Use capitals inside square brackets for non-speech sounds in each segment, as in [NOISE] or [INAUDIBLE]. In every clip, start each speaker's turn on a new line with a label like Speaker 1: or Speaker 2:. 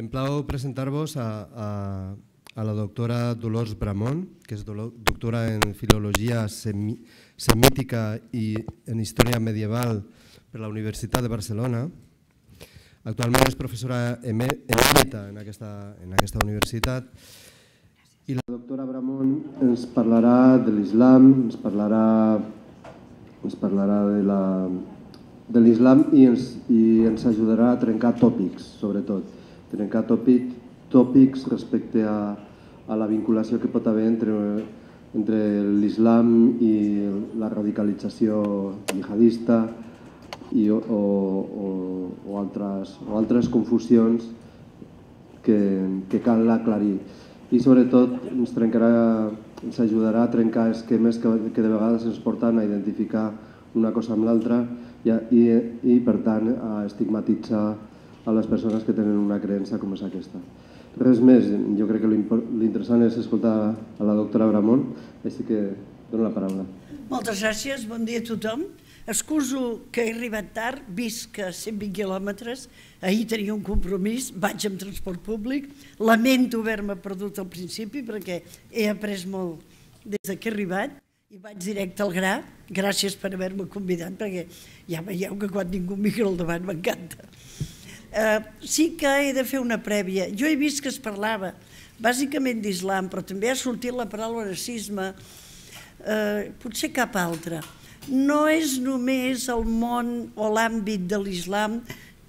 Speaker 1: Em plau presentar-vos a, a, a la doctora Dolors Bramont, que és doctora en Filologia Semítica i en Història Medieval per la Universitat de Barcelona. Actualment és professora emèrita en aquesta, en aquesta universitat i la doctora Bramont ens parlarà de l'islam, ens parlarà, ens parlarà de la, de l'islam i, ens, i ens ajudarà a trencar tòpics, sobretot. Trencar tòpic, tòpics respecte a, a la vinculació que pot haver entre, entre l'islam i la radicalització jihadista i, o, o, o, altres, o altres confusions que, que cal aclarir. I sobretot ens, trencarà, ens ajudarà a trencar esquemes que, que de vegades ens porten a identificar una cosa amb l'altra i, i, i per tant a estigmatitzar a les persones que tenen una creença com és aquesta. Res més, jo crec que l'interessant és escoltar a la doctora Bramont, així que dono la paraula.
Speaker 2: Moltes gràcies, bon dia a tothom. Excuso que he arribat tard, vist que 120 quilòmetres, ahir tenia un compromís, vaig amb transport públic, lamento haver-me perdut al principi perquè he après molt des que he arribat i vaig directe al gra, gràcies per haver-me convidat perquè ja veieu que quan ningú mira al davant m'encanta. Uh, sí que he de fer una prèvia. Jo he vist que es parlava bàsicament d'islam, però també ha sortit la paraula racisme, uh, potser cap altra no és només el món o l'àmbit de l'islam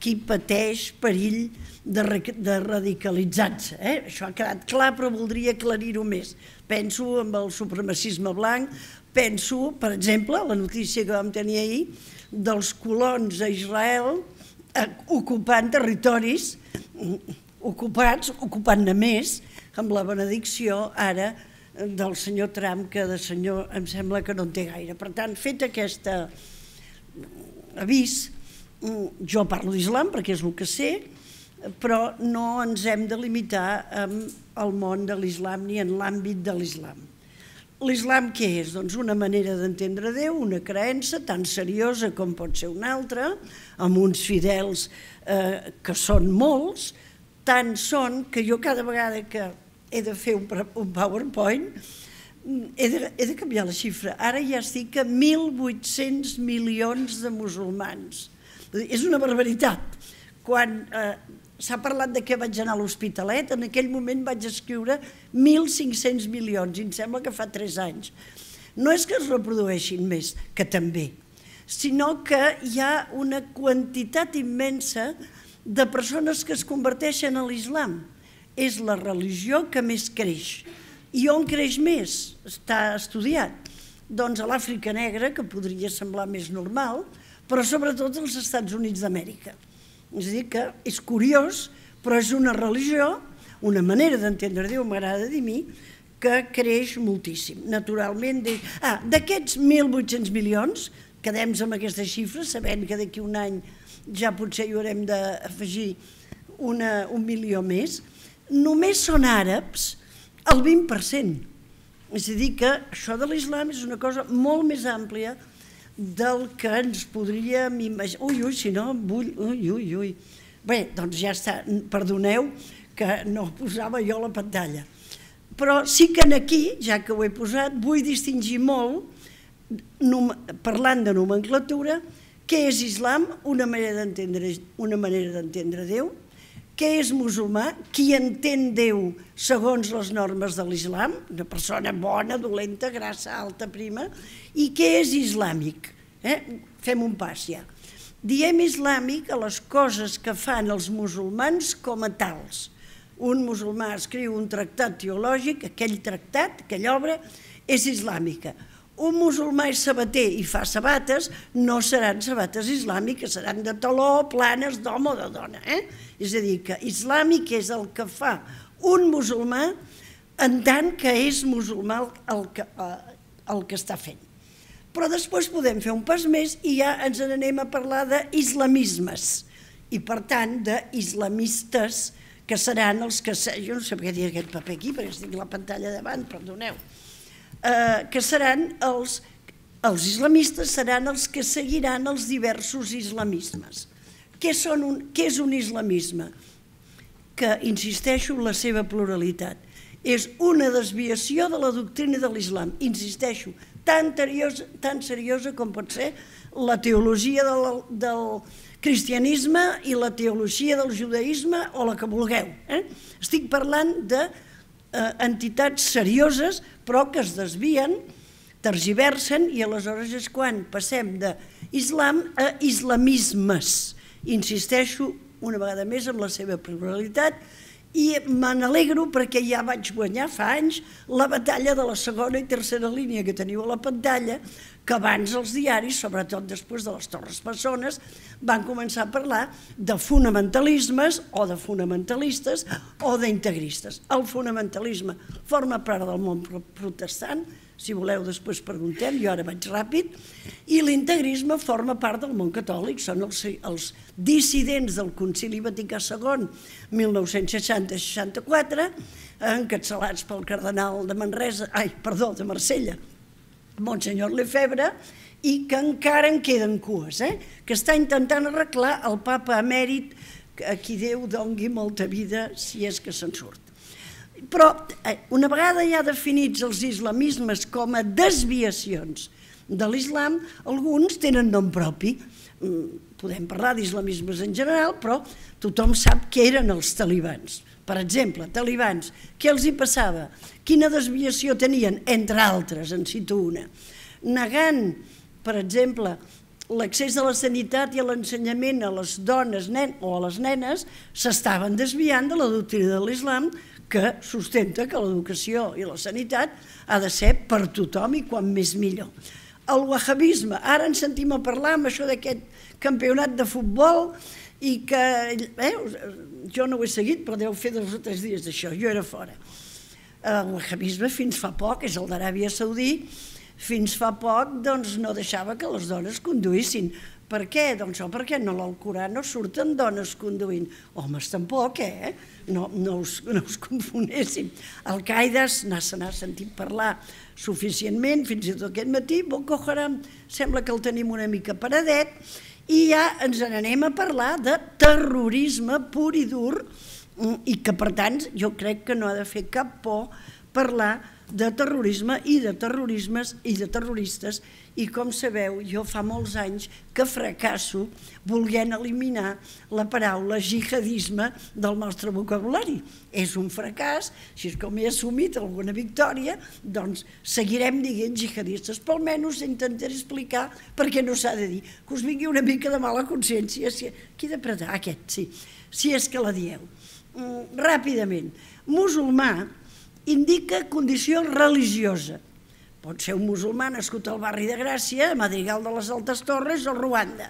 Speaker 2: qui pateix perill de, de radicalitzar-se. Eh? Això ha quedat clar, però voldria aclarir-ho més. Penso en el supremacisme blanc, penso, per exemple, la notícia que vam tenir ahir dels colons a Israel eh, ocupant territoris ocupats, ocupant-ne més, amb la benedicció ara del senyor Trump que de senyor em sembla que no en té gaire. Per tant, fet aquest avís, jo parlo d'islam perquè és el que sé, però no ens hem de limitar amb el món de l'islam ni en l'àmbit de l'islam. L'islam què és? Doncs una manera d'entendre Déu, una creença tan seriosa com pot ser una altra, amb uns fidels eh, que són molts, tant són que jo cada vegada que he de fer un, un PowerPoint, he de, he de canviar la xifra. Ara ja estic a 1.800 milions de musulmans. És una barbaritat. Quan eh, s'ha parlat de què vaig anar a l'Hospitalet, en aquell moment vaig escriure 1.500 milions, i em sembla que fa 3 anys. No és que es reprodueixin més, que també, sinó que hi ha una quantitat immensa de persones que es converteixen a l'islam és la religió que més creix. I on creix més? Està estudiat. Doncs a l'Àfrica Negra, que podria semblar més normal, però sobretot als Estats Units d'Amèrica. És a dir, que és curiós, però és una religió, una manera d'entendre Déu, m'agrada dir mi, que creix moltíssim. Naturalment, ah, d'aquests 1.800 milions, quedem amb aquesta xifra, sabent que d'aquí un any ja potser hi haurem d'afegir un milió més, només són àrabs el 20%. És a dir, que això de l'islam és una cosa molt més àmplia del que ens podríem imaginar. Ui, ui, si no, vull... Ui, ui, ui. Bé, doncs ja està. Perdoneu que no posava jo la pantalla. Però sí que aquí, ja que ho he posat, vull distingir molt, parlant de nomenclatura, què és islam, una manera d'entendre una manera d'entendre Déu, què és musulmà? Qui entén Déu segons les normes de l'islam, una persona bona, dolenta, grassa, alta, prima, i què és islàmic? Eh? Fem un pas ja. Diem islàmic a les coses que fan els musulmans com a tals. Un musulmà escriu un tractat teològic, aquell tractat, aquella obra, és islàmica un musulmà és sabater i fa sabates, no seran sabates islàmiques, seran de taló, planes, d'home o de dona. Eh? És a dir, que islàmic és el que fa un musulmà en tant que és musulmà el que, eh, el que està fent. Però després podem fer un pas més i ja ens n'anem a parlar d'islamismes i, per tant, d'islamistes, que seran els que... Jo no sé per què dir aquest paper aquí, perquè a la pantalla davant, perdoneu eh, que seran els, els islamistes seran els que seguiran els diversos islamismes. Què, són un, què és un islamisme? que, insisteixo, la seva pluralitat és una desviació de la doctrina de l'islam, insisteixo, tan, seriosa, tan seriosa com pot ser la teologia del, del cristianisme i la teologia del judaïsme o la que vulgueu. Eh? Estic parlant de eh, entitats serioses però que es desvien, tergiversen i aleshores és quan passem d'islam a islamismes. Insisteixo una vegada més amb la seva pluralitat i me n'alegro perquè ja vaig guanyar fa anys la batalla de la segona i tercera línia que teniu a la pantalla, que abans els diaris, sobretot després de les Torres Bessones, van començar a parlar de fonamentalismes o de fonamentalistes o d'integristes. El fonamentalisme forma part del món protestant, si voleu després preguntem, jo ara vaig ràpid, i l'integrisme forma part del món catòlic, són els, els dissidents del Concili Vaticà II 1960-64, encapçalats pel cardenal de Manresa, ai, perdó, de Marsella, Monsenyor Lefebvre, i que encara en queden cues, eh? que està intentant arreglar el papa emèrit, a qui Déu dongui molta vida si és que se'n surt. Però eh, una vegada ja definits els islamismes com a desviacions de l'islam, alguns tenen nom propi. Mm, podem parlar d'islamismes en general, però tothom sap què eren els talibans. Per exemple, talibans, què els hi passava? Quina desviació tenien? Entre altres, en cito una. Negant, per exemple, l'accés a la sanitat i a l'ensenyament a les dones nen, o a les nenes s'estaven desviant de la doctrina de l'islam que sustenta que l'educació i la sanitat ha de ser per tothom i quan més millor. El wahhabisme, ara ens sentim a parlar amb això d'aquest campionat de futbol i que, eh, jo no ho he seguit, però deu fer dos o tres dies d'això, jo era fora. El wahhabisme fins fa poc, és el d'Aràbia Saudí, fins fa poc doncs, no deixava que les dones conduïssin. Per què? Doncs oh, perquè no l'Alcorà no surten dones conduint. Homes tampoc, eh? No, no, us, no us confonéssim. El Qaeda se n'ha sentit parlar suficientment, fins i tot aquest matí, Boko Haram sembla que el tenim una mica paradet, i ja ens n'anem a parlar de terrorisme pur i dur, mm, i que per tant jo crec que no ha de fer cap por parlar de terrorisme i de terrorismes i de terroristes. I com sabeu jo fa molts anys que fracasso volent eliminar la paraula jihadisme del nostre vocabulari. És un fracàs, si és com he assumit alguna victòria, doncs seguirem dient jihadistes, però almenys intentaré explicar per què no s'ha de dir, que us vingui una mica de mala consciència, si, qui de pretar? Aquest, sí, si és que la dieu. Mm, ràpidament, musulmà indica condició religiosa. Pot ser un musulmà nascut al barri de Gràcia, a Madrigal de les Altes Torres o Ruanda.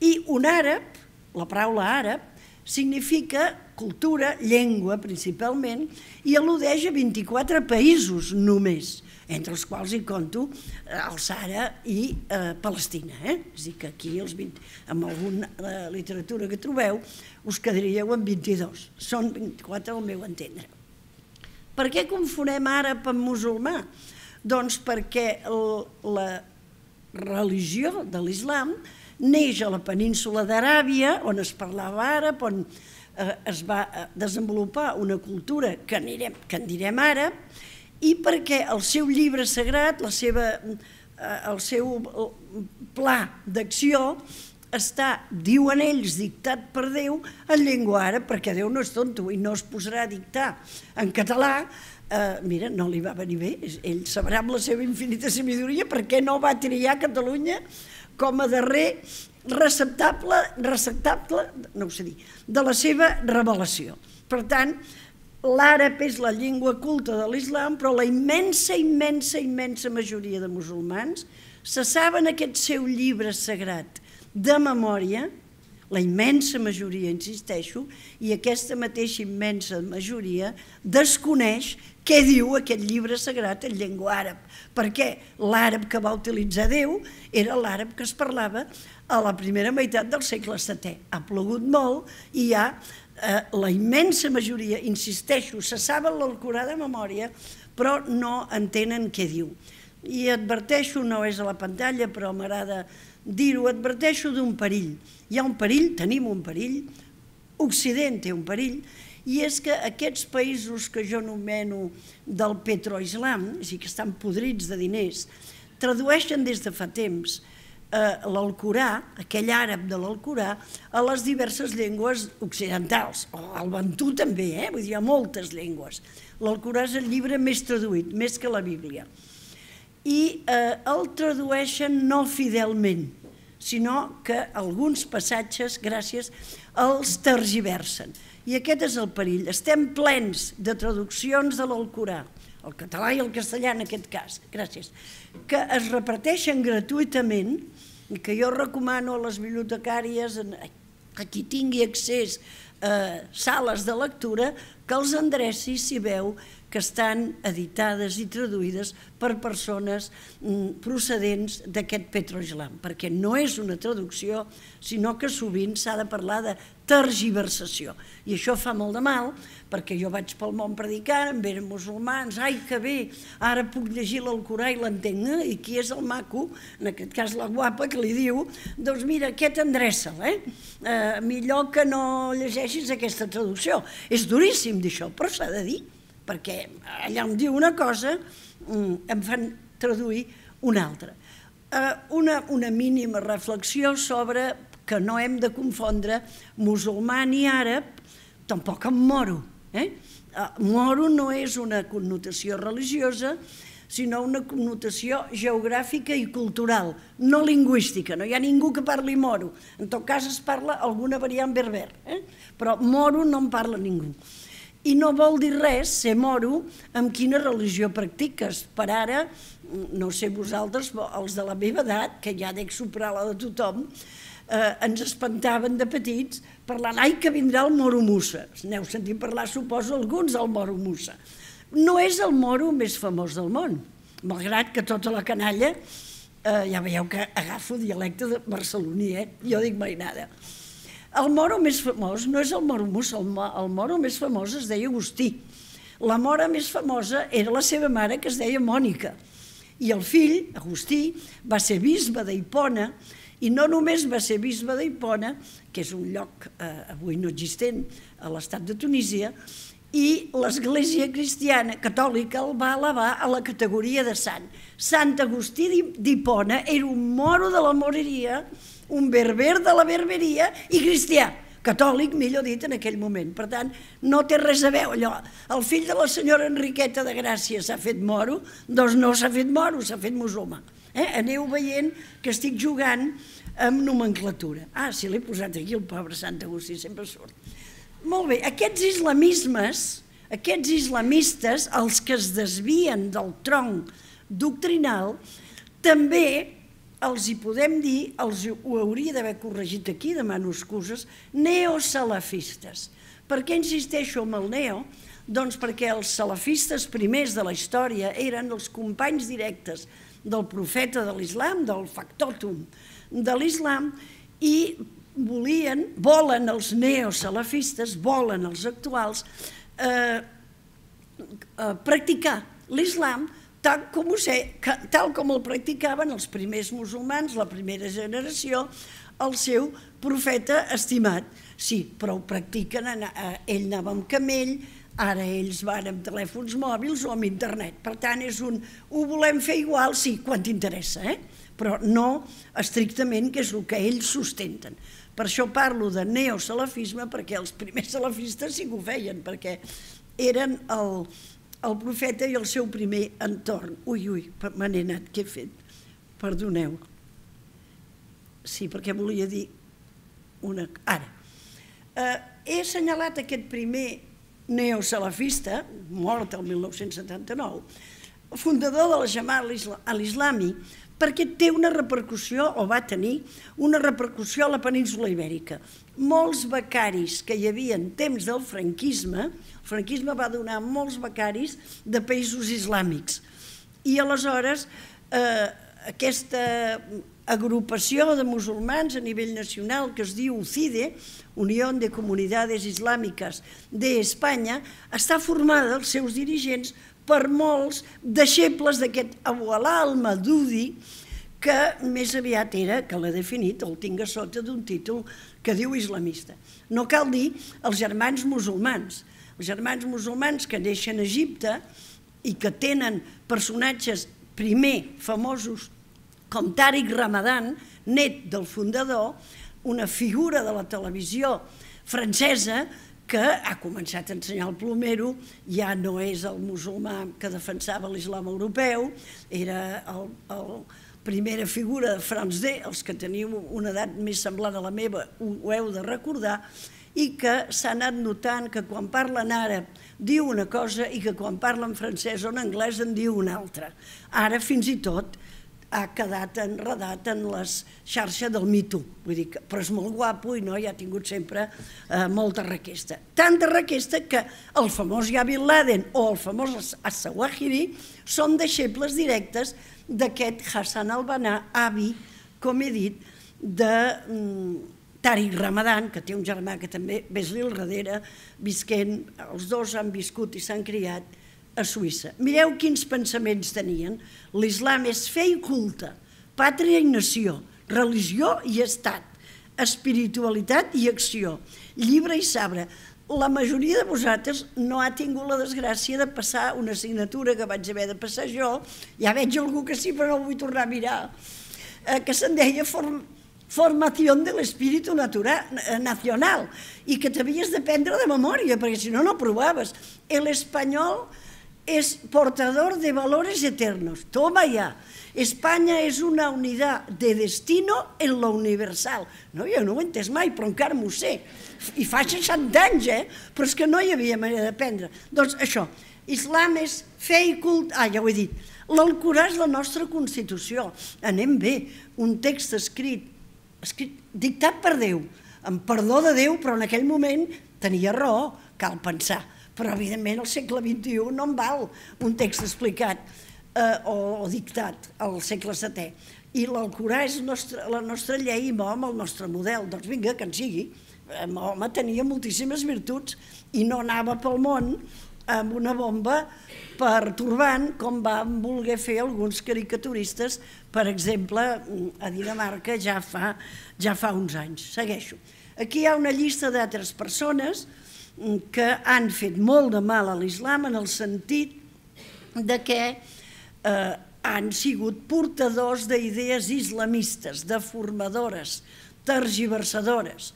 Speaker 2: I un àrab, la paraula àrab, significa cultura, llengua principalment, i al·ludeix a 24 països només, entre els quals hi conto eh, el Sahara i eh, Palestina. Eh? És dir, que aquí els 20, amb alguna eh, literatura que trobeu us quedaríeu en 22. Són 24 al meu entendre. Per què confonem àrab amb musulmà? Doncs perquè la religió de l'islam neix a la península d'Aràbia, on es parlava àrab, on eh, es va eh, desenvolupar una cultura que, anirem, que en direm àrab, i perquè el seu llibre sagrat, la seva, eh, el seu pla d'acció està, diuen ells, dictat per Déu en llengua àrab, perquè Déu no és tonto i no es posarà a dictar en català, eh, mira, no li va venir bé, ell sabrà amb la seva infinita sabidoria per què no va triar Catalunya com a darrer receptable, receptable, no ho sé dir, de la seva revelació. Per tant, l'àrab és la llengua culta de l'islam, però la immensa, immensa, immensa majoria de musulmans se saben aquest seu llibre sagrat, de memòria, la immensa majoria, insisteixo, i aquesta mateixa immensa majoria desconeix què diu aquest llibre sagrat en llengua àrab, perquè l'àrab que va utilitzar Déu era l'àrab que es parlava a la primera meitat del segle VII. Ha plogut molt i ha eh, la immensa majoria, insisteixo, se saben l'Alcorà de memòria, però no entenen què diu. I adverteixo, no és a la pantalla, però m'agrada dir-ho, adverteixo d'un perill. Hi ha un perill, tenim un perill, Occident té un perill, i és que aquests països que jo nomeno del petroislam, és a dir, que estan podrits de diners, tradueixen des de fa temps eh, l'Alcorà, aquell àrab de l'Alcorà, a les diverses llengües occidentals, o al bantú també, eh? vull dir, ha moltes llengües. L'Alcorà és el llibre més traduït, més que la Bíblia. I eh, el tradueixen no fidelment, sinó que alguns passatges, gràcies, els tergiversen. I aquest és el perill. Estem plens de traduccions de l'Alcorà, el català i el castellà en aquest cas, gràcies, que es reparteixen gratuïtament i que jo recomano a les bibliotecàries, a qui tingui accés a sales de lectura, que els endreci si veu que estan editades i traduïdes per persones mm, procedents d'aquest petroislam, perquè no és una traducció, sinó que sovint s'ha de parlar de tergiversació. I això fa molt de mal, perquè jo vaig pel món predicant, em venen musulmans, ai, que bé, ara puc llegir l'Alcorà i l'entenc, eh? i qui és el maco, en aquest cas la guapa, que li diu, doncs mira, aquest endreça eh? eh millor que no llegeixis aquesta traducció. És duríssim d'això, però s'ha de dir perquè allà em diu una cosa, mm, em fan traduir una altra. Eh, una, una mínima reflexió sobre que no hem de confondre musulmà ni àrab, tampoc amb moro. Eh? eh? Moro no és una connotació religiosa, sinó una connotació geogràfica i cultural, no lingüística. No hi ha ningú que parli moro. En tot cas es parla alguna variant berber, eh? però moro no en parla ningú. I no vol dir res ser moro amb quina religió practiques. Per ara, no sé vosaltres, els de la meva edat, que ja dec superar la de tothom, eh, ens espantaven de petits parlant, ai, que vindrà el moro mussa. N'heu sentit parlar, suposo, alguns del moro mussa. No és el moro més famós del món, malgrat que tota la canalla, eh, ja veieu que agafo dialecte de barceloní, eh? jo dic mainada. El moro més famós no és el moro mus, el, el moro més famós es deia Agustí. La mora més famosa era la seva mare, que es deia Mònica. I el fill, Agustí, va ser bisbe d'Hipona, i no només va ser bisbe d'Hipona, que és un lloc eh, avui no existent a l'estat de Tunísia, i l'Església cristiana catòlica el va elevar a la categoria de sant. Sant Agustí d'Hipona era un moro de la moreria, un berber de la berberia i cristià, catòlic, millor dit, en aquell moment. Per tant, no té res a veure allò. El fill de la senyora Enriqueta de Gràcia s'ha fet moro, doncs no s'ha fet moro, s'ha fet musulmà. Eh? Aneu veient que estic jugant amb nomenclatura. Ah, si l'he posat aquí, el pobre Sant Agustí sempre surt. Molt bé, aquests islamismes, aquests islamistes, els que es desvien del tronc doctrinal, també els hi podem dir, els ho hauria d'haver corregit aquí, demano excuses, neosalafistes. Per què insisteixo amb el neo? Doncs perquè els salafistes primers de la història eren els companys directes del profeta de l'islam, del factotum de l'islam, i volien, volen els neosalafistes, volen els actuals, eh, eh, practicar l'islam tal com, sé, tal com el practicaven els primers musulmans, la primera generació, el seu profeta estimat. Sí, però ho practiquen, ell anava amb camell, ara ells van amb telèfons mòbils o amb internet. Per tant, és un, ho volem fer igual, sí, quan t'interessa, eh? però no estrictament, que és el que ells sustenten. Per això parlo de neosalafisme, perquè els primers salafistes sí que ho feien, perquè eren el, el profeta i el seu primer entorn. Ui, ui, me n'he anat, què he fet? Perdoneu. Sí, perquè volia dir una... Ara, eh, he assenyalat aquest primer neosalafista, mort el 1979, fundador de la Jamal al-Islami, perquè té una repercussió, o va tenir, una repercussió a la península ibèrica. Molts becaris que hi havia en temps del franquisme, el franquisme va donar molts becaris de països islàmics. I aleshores eh, aquesta agrupació de musulmans a nivell nacional que es diu UCIDE, Unió de Comunitats Islàmiques d'Espanya, està formada, els seus dirigents, per molts deixebles d'aquest Abu Alà al-Madudi, que més aviat era, que l'ha definit, el tinc a sota d'un títol que diu islamista. No cal dir els germans musulmans. Els germans musulmans que neixen a Egipte i que tenen personatges primer famosos com Tariq Ramadan, net del fundador, una figura de la televisió francesa que ha començat a ensenyar el plomero, ja no és el musulmà que defensava l'islam europeu, era el, el primera figura de France D, els que teniu una edat més semblant a la meva ho heu de recordar, i que s'ha anat notant que quan parlen àrab diu una cosa i que quan parlen francès o en anglès en diu una altra. Ara fins i tot ha quedat enredat en les xarxes del mito, vull dir que, però és molt guapo i no, i ha tingut sempre eh, molta requesta. Tanta requesta que el famós Bin Laden o el famós Assawahiri són deixebles directes d'aquest Hassan al-Banà, avi, com he dit, de mm, Tariq Ramadan, que té un germà que també ves-li al darrere, visquent, els dos han viscut i s'han criat a Suïssa. Mireu quins pensaments tenien. L'islam és fe i culte, pàtria i nació, religió i estat, espiritualitat i acció, llibre i sabre. La majoria de vosaltres no ha tingut la desgràcia de passar una assignatura que vaig haver de passar jo, ja veig algú que sí, però no vull tornar a mirar, eh, que se'n deia form, formació de l'espíritu eh, nacional i que t'havies d'aprendre de memòria, perquè si no, no provaves. L'espanyol es portador de valores eternos. Toma ya. Espanya és una unitat de destino en lo universal. No, jo no ho he entès mai, però encara m'ho sé. I fa 60 anys, eh? Però és que no hi havia manera d'aprendre. Doncs això, islam és fe i cult... Ah, ja ho he dit. L'Alcorà és la nostra Constitució. Anem bé. Un text escrit, escrit dictat per Déu, amb perdó de Déu, però en aquell moment tenia raó, cal pensar però evidentment al segle XXI no en val un text explicat eh, o, o dictat al segle VII. I l'Alcorà és nostra, la nostra llei i Mahoma el nostre model. Doncs vinga, que en sigui. Eh, Mahoma tenia moltíssimes virtuts i no anava pel món amb una bomba pertorbant com van voler fer alguns caricaturistes, per exemple, a Dinamarca ja fa, ja fa uns anys. Segueixo. Aquí hi ha una llista d'altres persones que han fet molt de mal a l'islam en el sentit de que eh, han sigut portadors d'idees islamistes, deformadores, tergiversadores.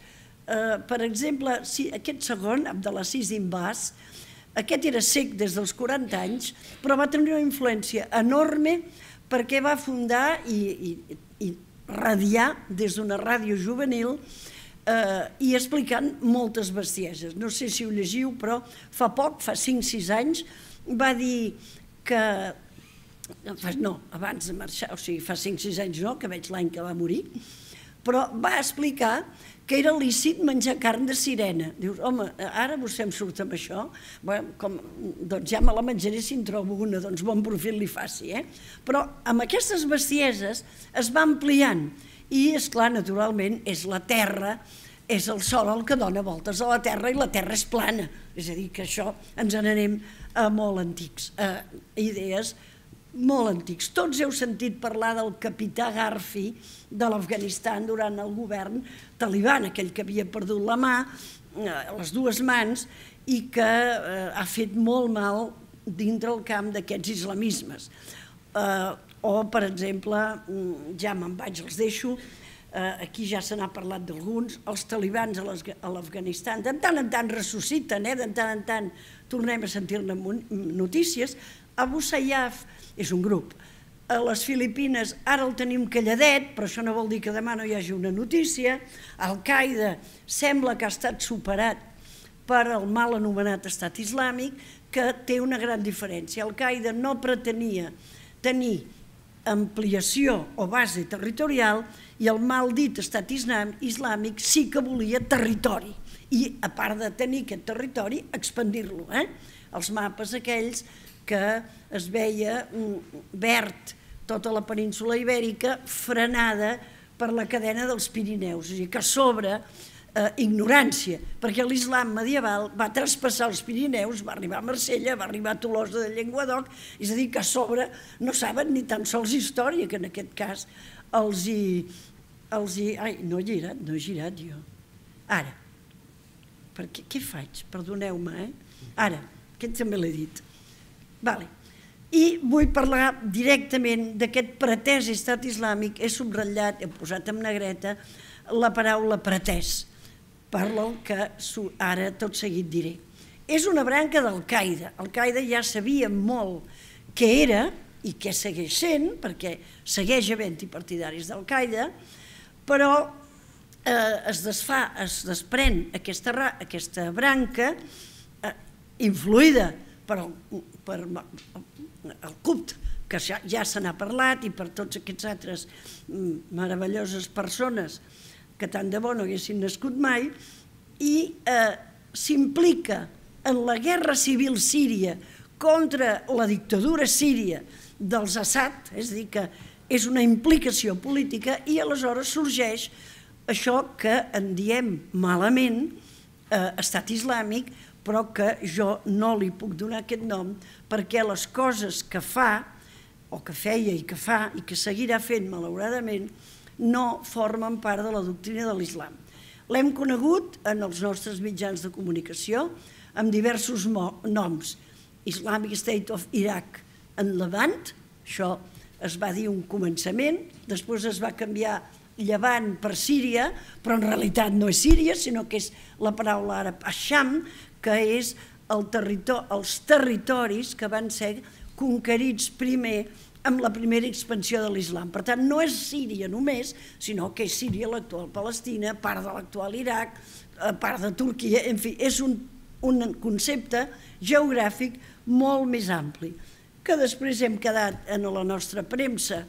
Speaker 2: Eh, per exemple, si, aquest segon, Abdelaziz Imbas, aquest era sec des dels 40 anys, però va tenir una influència enorme perquè va fundar i, i, i radiar des d'una ràdio juvenil eh, i explicant moltes bestieses. No sé si ho llegiu, però fa poc, fa 5-6 anys, va dir que... No, abans de marxar, o sigui, fa 5-6 anys no, que veig l'any que va morir, però va explicar que era lícit menjar carn de sirena. Dius, home, ara vostè em surt amb això? Bueno, com, doncs ja me la menjaré si en trobo una, doncs bon profit li faci. Eh? Però amb aquestes bestieses es va ampliant i, és clar, naturalment, és la Terra, és el Sol el que dona voltes a la Terra i la Terra és plana. És a dir, que això ens n'anem a molt antics, a idees molt antics. Tots heu sentit parlar del capità Garfi de l'Afganistan durant el govern taliban, aquell que havia perdut la mà, eh, les dues mans, i que eh, ha fet molt mal dintre el camp d'aquests islamismes. O, per exemple, mm, ja me'n vaig, els deixo, eh, aquí ja se n'ha parlat d'alguns, els talibans a l'Afganistan, de tant en tant ressusciten, eh, de tant en tant tornem a sentir-ne notícies. Abu Sayyaf és un grup. A les Filipines ara el tenim calladet, però això no vol dir que demà no hi hagi una notícia. Al-Qaeda sembla que ha estat superat per el mal anomenat estat islàmic, que té una gran diferència. Al-Qaeda no pretenia tenir ampliació o base territorial i el mal dit estat islàmic sí que volia territori i a part de tenir aquest territori expandir-lo. Eh? Els mapes aquells que es veia verd tota la península ibèrica frenada per la cadena dels Pirineus, a dir, que a sobre eh, ignorància, perquè l'islam medieval va traspassar els Pirineus, va arribar a Marsella, va arribar a Tolosa de Llenguadoc, és a dir, que a sobre no saben ni tan sols història, que en aquest cas els hi... Els hi ai, no he girat, no he girat jo. Ara, perquè, què faig? Perdoneu-me, eh? Ara, aquest també l'he dit. Vale. I vull parlar directament d'aquest pretès estat islàmic, he subratllat, he posat en negreta, la paraula pretès, per el que ara tot seguit diré. És una branca d'Al-Qaeda. Al-Qaeda ja sabia molt què era i què segueix sent, perquè segueix havent-hi partidaris d'Al-Qaeda, però eh, es desfà, es desprèn aquesta, aquesta branca eh, influïda per, el, per el CUPT, que ja, ja se n'ha parlat, i per tots aquests altres mm, meravelloses persones que tant de bo no haguessin nascut mai, i eh, s'implica en la guerra civil síria contra la dictadura síria dels Assad, és a dir, que és una implicació política, i aleshores sorgeix això que en diem malament eh, estat islàmic, però que jo no li puc donar aquest nom perquè les coses que fa, o que feia i que fa, i que seguirà fent, malauradament, no formen part de la doctrina de l'islam. L'hem conegut en els nostres mitjans de comunicació amb diversos noms. Islamic State of Iraq en Levant, això es va dir un començament, després es va canviar llevant per Síria, però en realitat no és Síria, sinó que és la paraula àrab Asham, que és el territori, els territoris que van ser conquerits primer amb la primera expansió de l'islam. Per tant, no és Síria només, sinó que és Síria, l'actual Palestina, part de l'actual Iraq, eh, part de Turquia, en fi, és un, un concepte geogràfic molt més ampli, que després hem quedat en la nostra premsa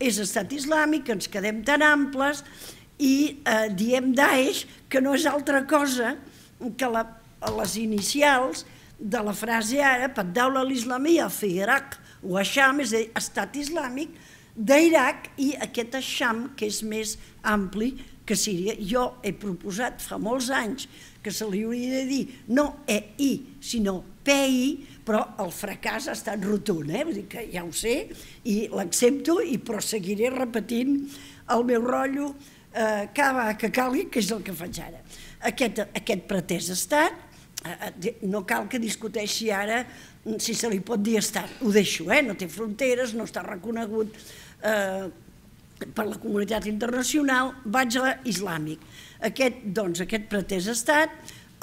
Speaker 2: és estat islàmic, ens quedem tan amples i eh, diem Daesh, que no és altra cosa que la les inicials de la frase àrab, Ad-Daula l'Islamia fi Iraq o Asham, és a dir, estat islàmic d'Iraq i aquest Asham, que és més ampli que Síria. Jo he proposat fa molts anys que se li hauria de dir no EI, sinó PI, però el fracàs ha estat rotund, eh? Vull dir que ja ho sé i l'accepto i però seguiré repetint el meu rotllo eh, cada que calgui, que és el que faig ara. Aquest, aquest pretès estat Eh, eh, no cal que discuteixi ara si se li pot dir estat. Ho deixo, eh? no té fronteres, no està reconegut eh, per la comunitat internacional, vaig a l'islàmic. Aquest, doncs, aquest pretès estat,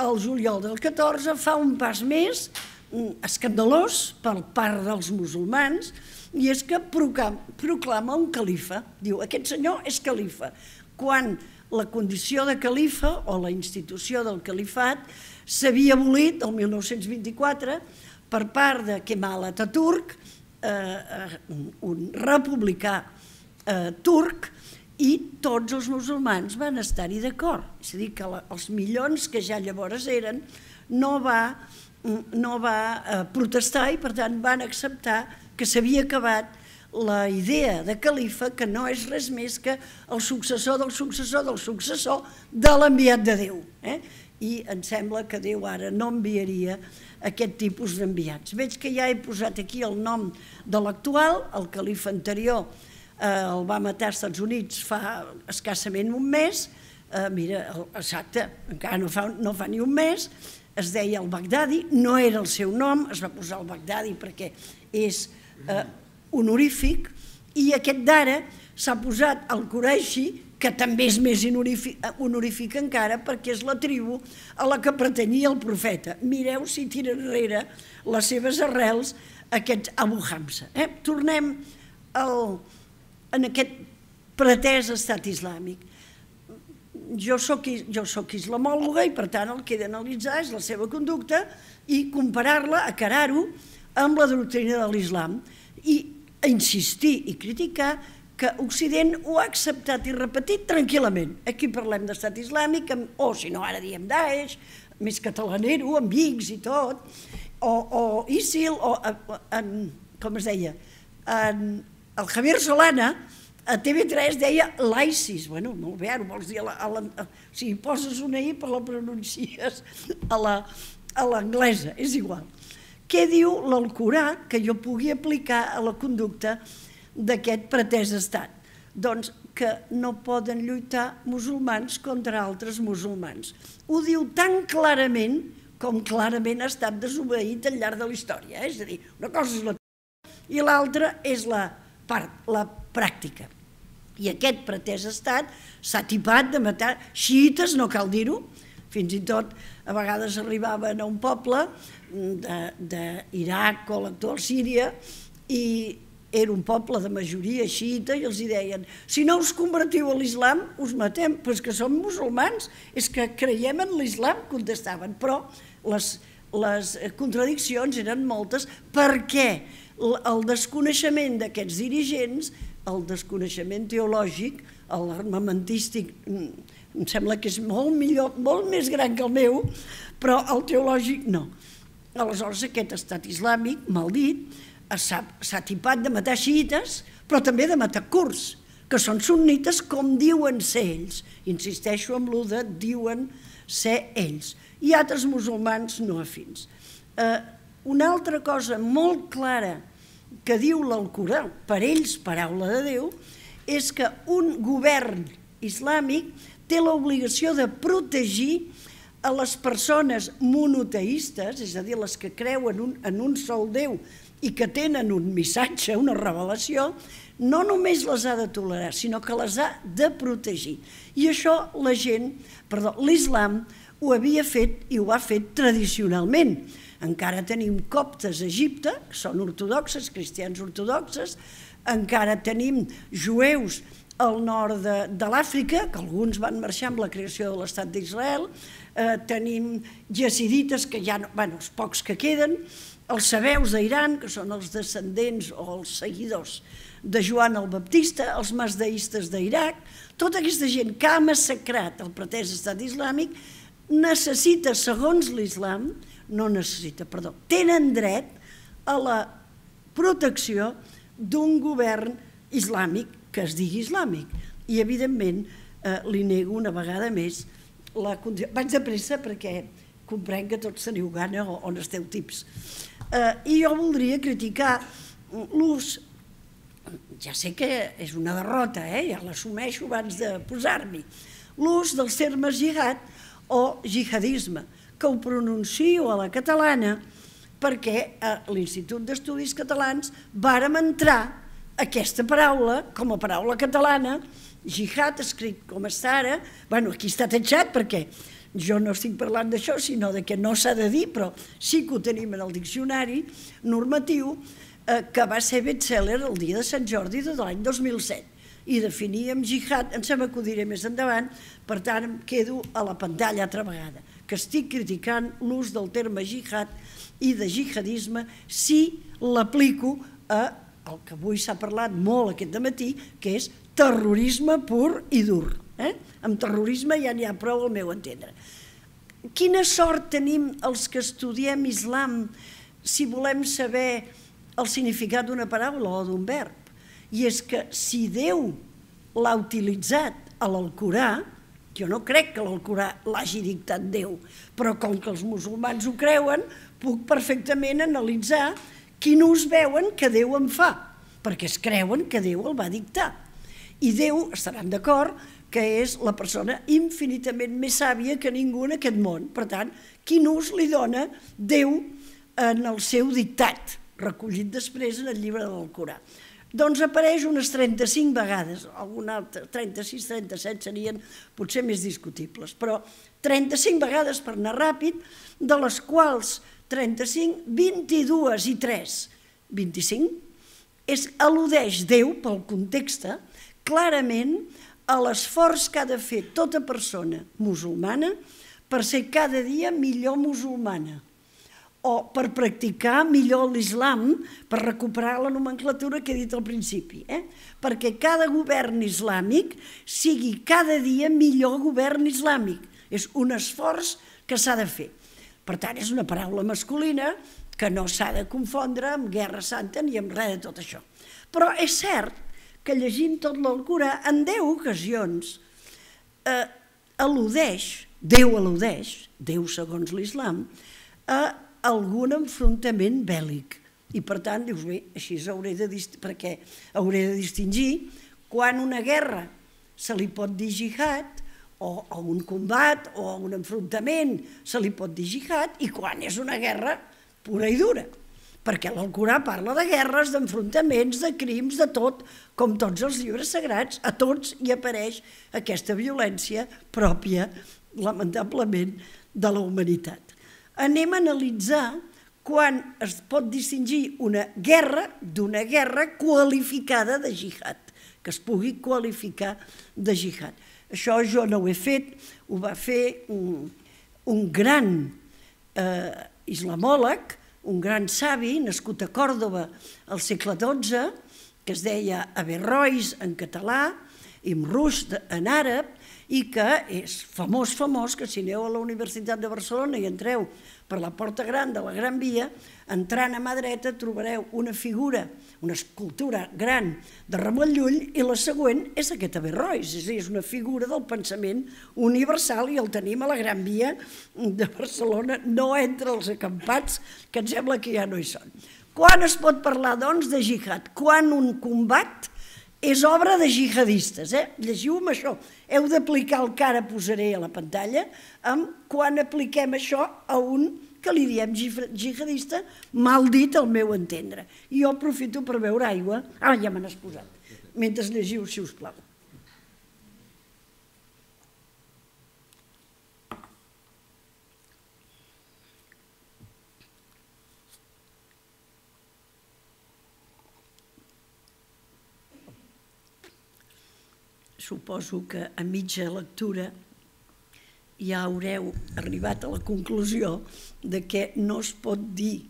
Speaker 2: el juliol del 14, fa un pas més mm, escandalós per part dels musulmans, i és que proclama un califa. Diu, aquest senyor és califa. Quan la condició de califa o la institució del califat s'havia abolit el 1924 per part de Kemal Atatürk, eh, eh, un republicà eh, turc, i tots els musulmans van estar-hi d'acord. És a dir, que la, els milions que ja llavors eren no va, no va eh, protestar i per tant van acceptar que s'havia acabat la idea de califa que no és res més que el successor del successor del successor de l'enviat de Déu. Eh? i em sembla que Déu ara no enviaria aquest tipus d'enviats. Veig que ja he posat aquí el nom de l'actual, el califa anterior eh, el va matar als Estats Units fa escassament un mes, eh, mira, exacte, encara no fa, no fa ni un mes, es deia el Bagdadi, no era el seu nom, es va posar el Bagdadi perquè és eh, honorífic, i aquest d'ara s'ha posat el Quraishi, que també és més honorífic encara perquè és la tribu a la que pretenia el profeta. Mireu si tira enrere les seves arrels aquest Abu Hamza. Eh? Tornem al, en aquest pretès estat islàmic. Jo soc, jo soc islamòloga i per tant el que he d'analitzar és la seva conducta i comparar-la, acarar-ho amb la doctrina de l'islam i insistir i criticar que Occident ho ha acceptat i repetit tranquil·lament. Aquí parlem d'estat islàmic, o si no ara diem Daesh, més catalanero, amb Vics i tot, o, o ISIL, o en, com es deia, en, el Javier Solana a TV3 deia l'ISIS, bueno, molt bé, ara vols dir, a la, a la, a, si poses una I per la pronuncies a l'anglesa, és igual. Què diu l'Alcorà que jo pugui aplicar a la conducta d'aquest pretès estat? Doncs que no poden lluitar musulmans contra altres musulmans. Ho diu tan clarament com clarament ha estat desobeït al llarg de la història. Eh? És a dir, una cosa és la i l'altra és la part, la pràctica. I aquest pretès estat s'ha tipat de matar xiites, no cal dir-ho, fins i tot a vegades arribaven a un poble d'Iraq o l'actual Síria i era un poble de majoria xiita i els deien si no us convertiu a l'islam us matem, però és que som musulmans, és que creiem en l'islam, contestaven, però les, les contradiccions eren moltes. Perquè el desconeixement d'aquests dirigents, el desconeixement teològic, l'armamentístic, mm, em sembla que és molt millor, molt més gran que el meu, però el teològic no. Aleshores aquest estat islàmic, mal dit, s'ha tipat de matar xiites, però també de matar kurds, que són sunnites com diuen ser ells. Insisteixo en lo de diuen ser ells. I altres musulmans no afins. Eh, una altra cosa molt clara que diu l'Alcorà, per ells paraula de Déu, és que un govern islàmic té l'obligació de protegir a les persones monoteistes, és a dir, les que creuen un, en un sol Déu i que tenen un missatge, una revelació, no només les ha de tolerar, sinó que les ha de protegir. I això la gent, perdó, l'islam ho havia fet i ho ha fet tradicionalment. Encara tenim coptes a Egipte, que són ortodoxes, cristians ortodoxes, encara tenim jueus al nord de, de l'Àfrica, que alguns van marxar amb la creació de l'estat d'Israel, eh, tenim jacidites, que ja no, bueno, els pocs que queden, els sabeus d'Iran, que són els descendents o els seguidors de Joan el Baptista, els masdeistes d'Iraq, tota aquesta gent que ha massacrat el pretès estat islàmic necessita, segons l'islam, no necessita, perdó, tenen dret a la protecció d'un govern islàmic que es digui islàmic. I, evidentment, eh, li nego una vegada més la condició. Vaig de pressa perquè comprenc que tots teniu gana on esteu tips. Eh, I jo voldria criticar l'ús, ja sé que és una derrota, eh, ja l'assumeixo abans de posar-m'hi, l'ús dels termes jihad o jihadisme, que ho pronuncio a la catalana perquè a l'Institut d'Estudis Catalans vàrem entrar aquesta paraula com a paraula catalana, jihad, escrit com està ara, bueno, aquí està tatxat perquè jo no estic parlant d'això, sinó de que no s'ha de dir, però sí que ho tenim en el diccionari normatiu, eh, que va ser bestseller el dia de Sant Jordi de l'any 2007 i definíem jihad, em sembla que ho diré més endavant, per tant em quedo a la pantalla altra vegada que estic criticant l'ús del terme jihad i de jihadisme si l'aplico a el que avui s'ha parlat molt aquest matí, que és terrorisme pur i dur. Eh? Amb terrorisme ja n'hi ha prou al meu entendre. Quina sort tenim els que estudiem islam si volem saber el significat d'una paraula o d'un verb? I és que si Déu l'ha utilitzat a l'Alcorà, jo no crec que l'Alcorà l'hagi dictat Déu, però com que els musulmans ho creuen, puc perfectament analitzar quin ús veuen que Déu en fa, perquè es creuen que Déu el va dictar. I Déu, estaran d'acord, que és la persona infinitament més sàvia que ningú en aquest món. Per tant, quin ús li dona Déu en el seu dictat, recollit després en el llibre de l'Alcorà. Doncs apareix unes 35 vegades, alguna altra, 36, 37 serien potser més discutibles, però 35 vegades per anar ràpid, de les quals 35, 22 i 3, 25, és, al·ludeix Déu, pel context, clarament a l'esforç que ha de fer tota persona musulmana per ser cada dia millor musulmana o per practicar millor l'islam, per recuperar la nomenclatura que he dit al principi, eh? perquè cada govern islàmic sigui cada dia millor govern islàmic. És un esforç que s'ha de fer. Per tant, és una paraula masculina que no s'ha de confondre amb Guerra Santa ni amb res de tot això. Però és cert que llegint tot l'Alcorà en deu ocasions eh, al·ludeix, Déu al·ludeix, Déu segons l'islam, a algun enfrontament bèl·lic. I per tant, dius, bé, així hauré de, perquè hauré de distingir quan una guerra se li pot dir jihad, o a un combat o a un enfrontament se li pot dir jihad, i quan és una guerra pura i dura. Perquè l'Alcorà parla de guerres, d'enfrontaments, de crims, de tot, com tots els llibres sagrats, a tots hi apareix aquesta violència pròpia, lamentablement, de la humanitat. Anem a analitzar quan es pot distingir una guerra d'una guerra qualificada de jihad, que es pugui qualificar de jihad. Això jo no ho he fet, ho va fer un, un gran eh, islamòleg, un gran savi, nascut a Còrdoba al segle XII, que es deia Averrois en català, Imrush en àrab, i que és famós, famós, que si aneu a la Universitat de Barcelona i entreu per la porta gran de la Gran Via, entrant a mà dreta trobareu una figura, una escultura gran de Ramon Llull i la següent és aquest Averrois, és dir, és una figura del pensament universal i el tenim a la Gran Via de Barcelona, no entre els acampats, que em sembla que ja no hi són. Quan es pot parlar, doncs, de jihad? Quan un combat és obra de jihadistes, eh? Llegiu-me això. Heu d'aplicar el que ara posaré a la pantalla amb quan apliquem això a un que li diem jihadista, mal dit al meu entendre. I jo aprofito per veure aigua. Ah, ja me n'has posat. Mentre llegiu, si us plau. Suposo que a mitja lectura ja haureu arribat a la conclusió de que no es pot dir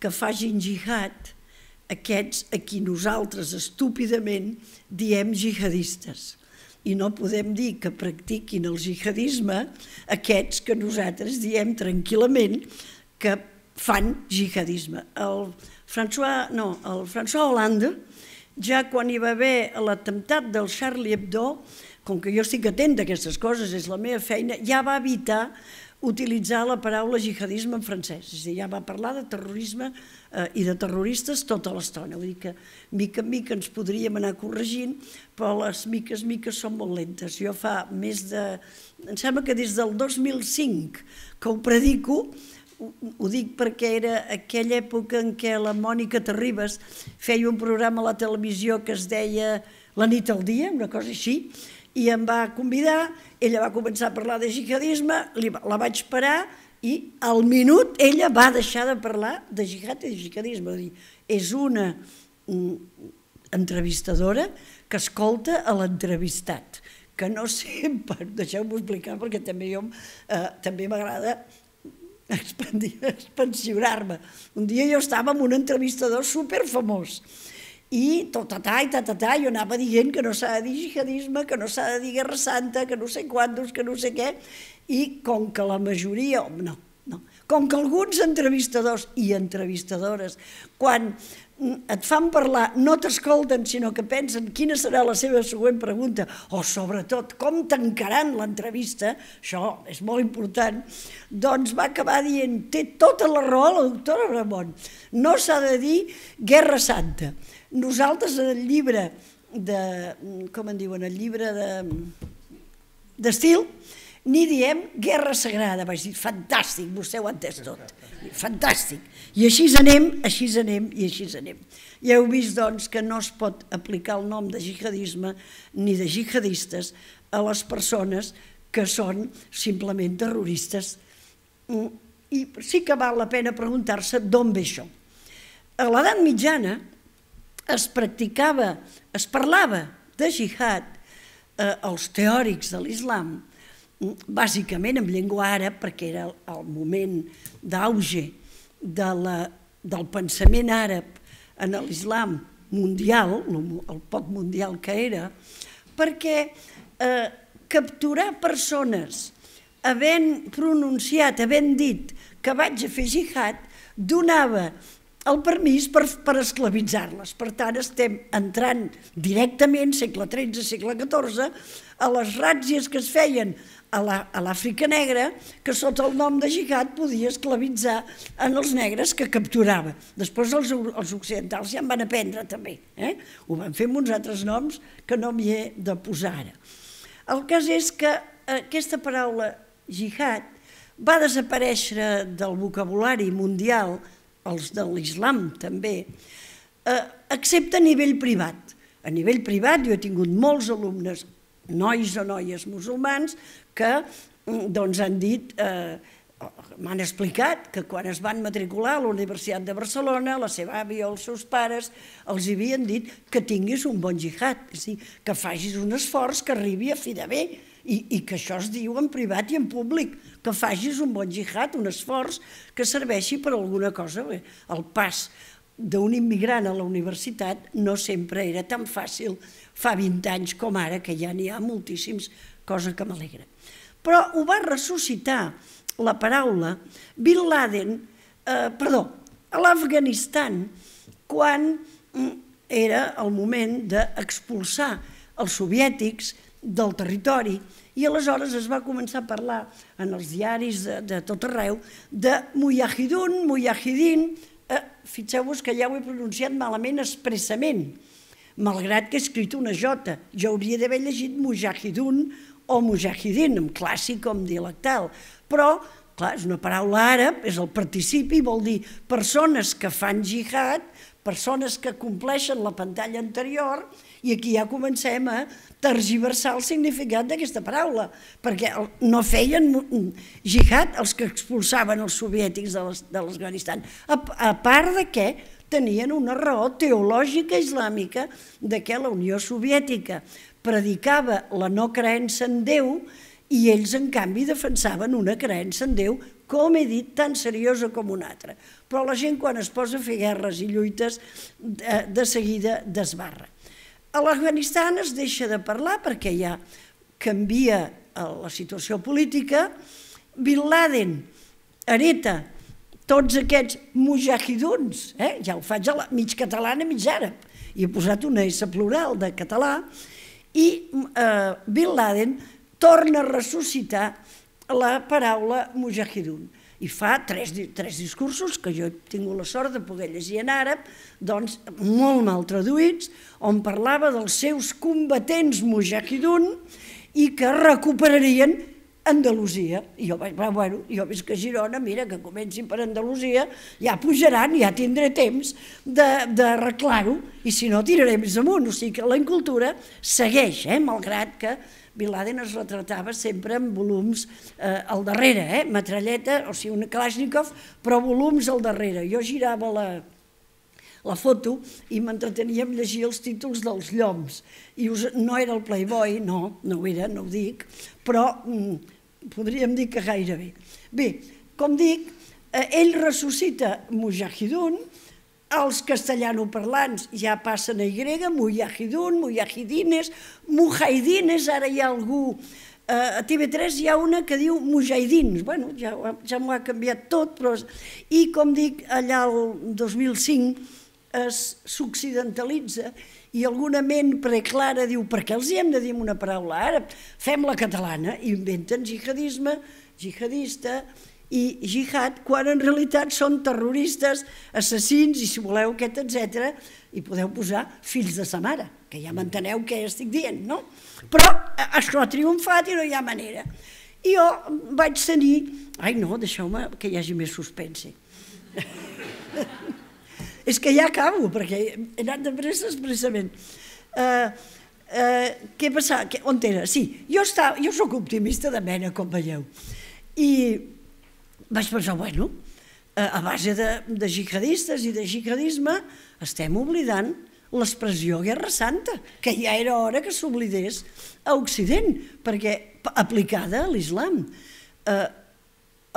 Speaker 2: que facin jihad aquests a qui nosaltres estúpidament diem jihadistes. I no podem dir que practiquin el jihadisme aquests que nosaltres diem tranquil·lament que fan jihadisme. El François, no, el François Hollande, ja quan hi va haver l'atemptat del Charlie Hebdo, com que jo estic atent a aquestes coses, és la meva feina, ja va evitar utilitzar la paraula jihadisme en francès, és a dir, ja va parlar de terrorisme eh, i de terroristes tota l'estona, vull dir que mica en mica ens podríem anar corregint, però les miques miques són molt lentes. Jo fa més de... em sembla que des del 2005 que ho predico, ho dic perquè era aquella època en què la Mònica Terribas feia un programa a la televisió que es deia La nit al dia, una cosa així, i em va convidar, ella va començar a parlar de jihadisme, la vaig parar i al minut ella va deixar de parlar de jihad i de jihadisme. Dir, és una entrevistadora que escolta a l'entrevistat, que no sempre, [LAUGHS] deixeu-m'ho explicar perquè també jo eh, també m'agrada expansionar-me. Un dia jo estava amb un entrevistador superfamós i totatà i tatatà, jo anava dient que no s'ha de dir jihadisme, que no s'ha de dir guerra santa, que no sé quantos, que no sé què, i com que la majoria, no, no, com que alguns entrevistadors i entrevistadores, quan et fan parlar, no t'escolten, sinó que pensen quina serà la seva següent pregunta, o sobretot com tancaran l'entrevista, això és molt important, doncs va acabar dient, té tota la raó la doctora Ramon, no s'ha de dir guerra santa. Nosaltres en el llibre de, com en diuen, el llibre de d'estil, ni diem guerra sagrada. Vaig dir, fantàstic, vostè ho ha entès tot. Fantàstic. I així anem, així anem i així anem. Ja heu vist, doncs, que no es pot aplicar el nom de jihadisme ni de jihadistes a les persones que són simplement terroristes. Mm, I sí que val la pena preguntar-se d'on ve això. A l'edat mitjana es practicava, es parlava de jihad, eh, els teòrics de l'islam, mm, bàsicament en llengua àrab, perquè era el moment d'auge de la, del pensament àrab en l'islam mundial, el poc mundial que era, perquè eh, capturar persones havent pronunciat, havent dit que vaig a fer jihad, donava el permís per, per esclavitzar-les. Per tant, estem entrant directament, segle XIII, segle XIV, a les ràtzies que es feien a l'Àfrica negra, que sota el nom de jihad podia esclavitzar en els negres que capturava. Després els, els occidentals ja en van aprendre també. Eh? Ho van fer amb uns altres noms que no m'hi he de posar ara. El cas és que aquesta paraula jihad va desaparèixer del vocabulari mundial els de l'islam també, eh, excepte a nivell privat. A nivell privat jo he tingut molts alumnes, nois o noies musulmans, que mm, doncs, han dit, eh, m'han explicat que quan es van matricular a la Universitat de Barcelona, la seva àvia o els seus pares els havien dit que tinguis un bon jihad, és dir, que facis un esforç que arribi a fi de bé, i, i que això es diu en privat i en públic, que facis un bon jihad, un esforç que serveixi per alguna cosa. Bé, el pas d'un immigrant a la universitat no sempre era tan fàcil fa 20 anys com ara, que ja n'hi ha moltíssims, cosa que m'alegra. Però ho va ressuscitar la paraula Bin Laden, eh, perdó, a l'Afganistan, quan mm, era el moment d'expulsar els soviètics del territori. I aleshores es va començar a parlar en els diaris de, de tot arreu de mujahidun, mujahidin, eh, fixeu-vos que ja ho he pronunciat malament expressament, malgrat que he escrit una jota, jo hauria d'haver llegit mujahidun o mujahidin, en clàssic o en dialectal, però clar, és una paraula àrab, és el participi, vol dir persones que fan jihad, persones que compleixen la pantalla anterior, i aquí ja comencem a tergiversar el significat d'aquesta paraula, perquè no feien jihad els que expulsaven els soviètics de l'Afganistan, a, part de que tenien una raó teològica islàmica de que la Unió Soviètica predicava la no creença en Déu i ells, en canvi, defensaven una creença en Déu, com he dit, tan seriosa com una altra. Però la gent, quan es posa a fer guerres i lluites, de, de seguida desbarra. A l'Afganistan es deixa de parlar perquè ja canvia eh, la situació política. Bin Laden hereta tots aquests mujahiduns, eh? ja ho faig a la, mig catalana, mig àrab, i he posat una S plural de català, i eh, Bin Laden torna a ressuscitar la paraula mujahidun. I fa tres, tres discursos que jo he tingut la sort de poder llegir en àrab, doncs molt mal traduïts, on parlava dels seus combatents mujahidun i que recuperarien Andalusia. I jo vaig, bueno, jo veig que Girona, mira, que comencin per Andalusia, ja pujaran, ja tindré temps d'arreglar-ho, i si no, tirarem més amunt. O sigui que la incultura segueix, eh, malgrat que Bin Laden es retratava sempre en volums eh, al darrere, eh? metralleta, o sigui, un Kalashnikov, però volums al darrere. Jo girava la, la foto i m'entretenia en llegir els títols dels lloms. I us, no era el Playboy, no, no ho era, no ho dic, però mm, podríem dir que gairebé. Bé, com dic, eh, ell ressuscita Mujahidun, els castellanoparlants ja passen a Y, mujahidun, mujahidines, mujahidines, ara hi ha algú... Eh, a TV3 hi ha una que diu mujahidins, bueno, ja, ja m'ho ha canviat tot, però... I com dic, allà el 2005 s'occidentalitza i alguna ment preclara diu per què els hi hem de dir una paraula àrab? Fem la catalana, inventen jihadisme, jihadista, i jihad, quan en realitat són terroristes, assassins i, si voleu, aquest, etc. I podeu posar fills de sa mare, que ja m'enteneu què estic dient, no? Però eh, això ha triomfat i no hi ha manera. I jo vaig tenir... Ai, no, deixeu-me que hi hagi més suspense. [LAUGHS] És que ja acabo, perquè he anat de pressa expressament. Uh, uh, què passa? On era? Sí, jo, estava, jo sóc optimista de mena, com veieu. I vaig pensar, bueno, eh, a base de, de jihadistes i de jihadisme estem oblidant l'expressió Guerra Santa, que ja era hora que s'oblidés a Occident, perquè aplicada a l'islam. Eh,